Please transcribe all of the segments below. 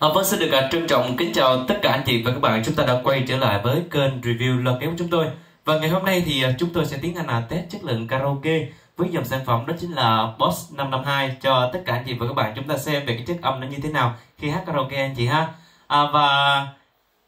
À, vâng, xin được à, trân trọng kính chào tất cả anh chị và các bạn. Chúng ta đã quay trở lại với kênh review lần kéo của chúng tôi. Và ngày hôm nay thì à, chúng tôi sẽ tiến hành là test chất lượng karaoke với dòng sản phẩm đó chính là Boss 552 cho tất cả anh chị và các bạn chúng ta xem về cái chất âm nó như thế nào khi hát karaoke anh chị ha. À, và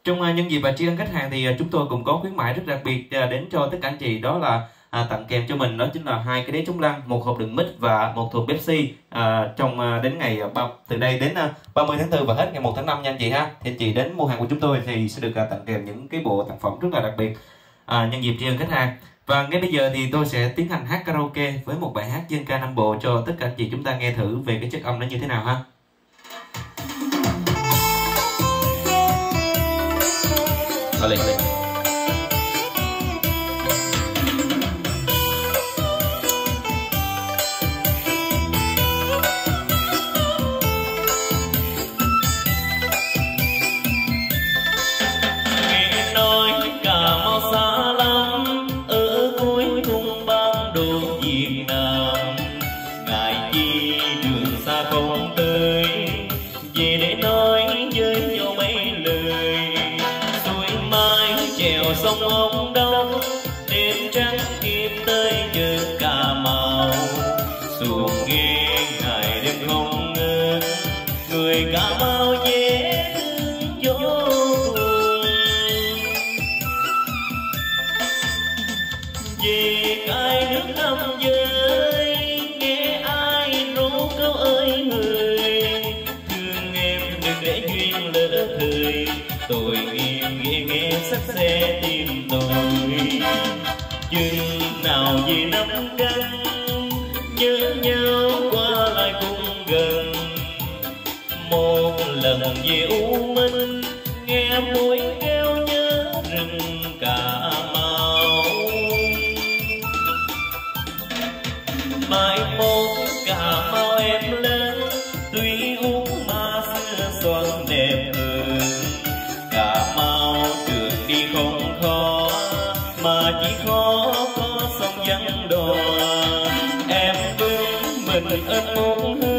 trong à, nhân dịp và tri ân khách hàng thì chúng tôi cũng có khuyến mãi rất đặc biệt đến cho tất cả anh chị đó là à, tặng kèm cho mình đó chính là hai cái đế chống lăn một hộp đựng mít và một thùng Pepsi à, trong à, đến ngày à, từ đây đến à, 30 tháng 4 và hết ngày 1 tháng 5 nha anh chị ha thì anh chị đến mua hàng của chúng tôi thì sẽ được à, tặng kèm những cái bộ sản phẩm rất là đặc biệt à, nhân dịp tri ân khách hàng và ngay bây giờ thì tôi sẽ tiến hành hát karaoke với một bài hát dân ca Nam Bộ cho tất cả anh chị chúng ta nghe thử về cái chất âm nó như thế nào ha. Lên, lên. Xuồng nghe ngày đêm không ngớt người cả bao nhé thương vô cùng. Về cái nước năm giới, nghe ai ru câu ơi người. Thương em đừng để duyên lỡ thời, tôi im nghe nghe sắc xe tim tôi nghe môi kêu nhớ rừng cà mau mai mốt cà mau em lớn tuy uống mà xưa xoan đẹp hơn. Cà mau đường đi không khó, mà chỉ khó có sông vắng đò. Em vương mình ơn một hơn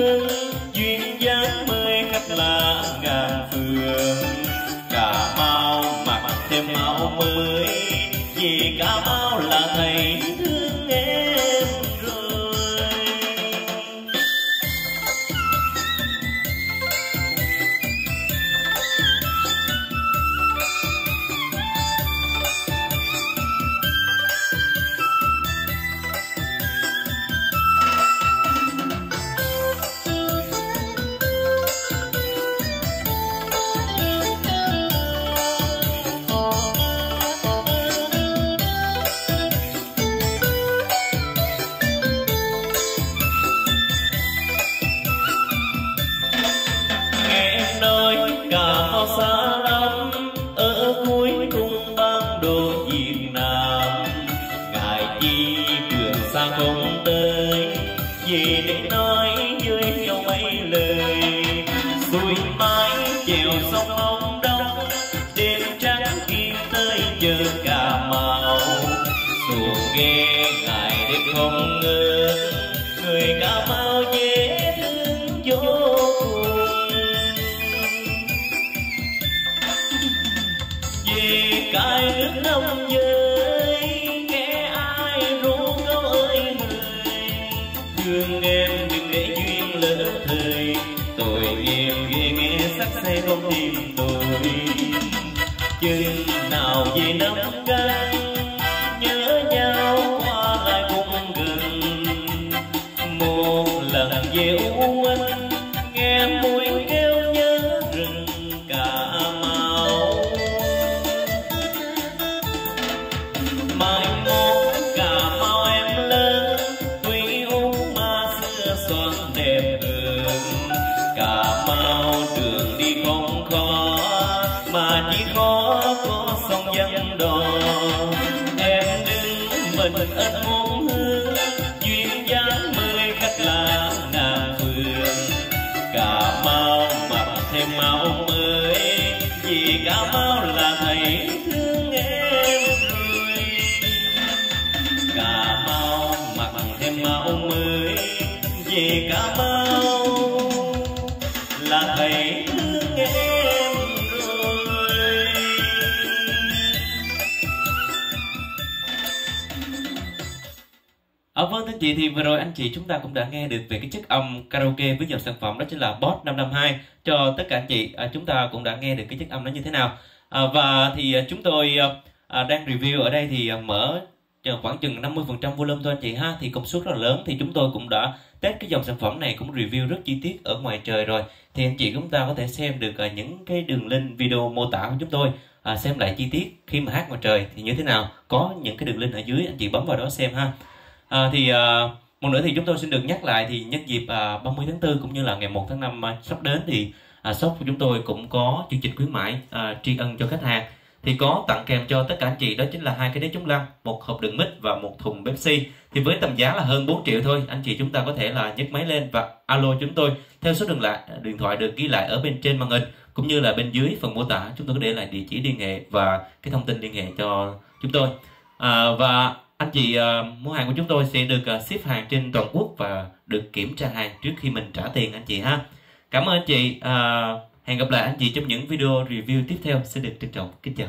xuôi mái chèo sông ông đông, đêm trắng kim tới chờ cà mau. Xuồng ghe ngài đêm không ngớt người cà mau dễ thương vô cùng. Về cái nước nông giới, nghe ai ru câu ơi người. Đường nghe chừng nào về năm canh nhớ nhau qua lại cũng gần một lần về u anh nghe mùi kêu nhớ rừng cà mau. Mai mốt cà mau em lớn tuy u ma xưa xoan đẹp hơn cà mau đường cà mau mặc thêm áo mới vì cà mau Ờ, vâng thưa chị thì vừa rồi anh chị chúng ta cũng đã nghe được về cái chất âm karaoke với dòng sản phẩm đó chính là Boss 552 cho tất cả anh chị à, chúng ta cũng đã nghe được cái chất âm nó như thế nào. À, và thì à, chúng tôi à, à, đang review ở đây thì à, mở khoảng chừng 50% volume thôi anh chị ha. Thì công suất rất là lớn thì chúng tôi cũng đã test cái dòng sản phẩm này cũng review rất chi tiết ở ngoài trời rồi. Thì anh chị chúng ta có thể xem được à, những cái đường link video mô tả của chúng tôi à, xem lại chi tiết khi mà hát ngoài trời thì như thế nào. Có những cái đường link ở dưới anh chị bấm vào đó xem ha à, thì à, một nữa thì chúng tôi xin được nhắc lại thì nhân dịp ờ, à, 30 tháng 4 cũng như là ngày 1 tháng 5 à, sắp đến thì à, shop của chúng tôi cũng có chương trình khuyến mãi à, tri ân cho khách hàng. Thì có tặng kèm cho tất cả anh chị đó chính là hai cái đế chống lăn một hộp đựng mít và một thùng Pepsi. Thì với tầm giá là hơn 4 triệu thôi anh chị chúng ta có thể là nhấc máy lên và alo chúng tôi theo số đường lại điện thoại được ghi lại ở bên trên màn hình cũng như là bên dưới phần mô tả. Chúng tôi có để lại địa chỉ liên hệ và cái thông tin liên hệ cho chúng tôi. À, và anh chị uh, mua hàng của chúng tôi sẽ được uh, ship hàng trên toàn quốc và được kiểm tra hàng trước khi mình trả tiền anh chị ha. Cảm ơn anh chị uh, hẹn gặp lại anh chị trong những video review tiếp theo sẽ được trân trọng. Kính chào.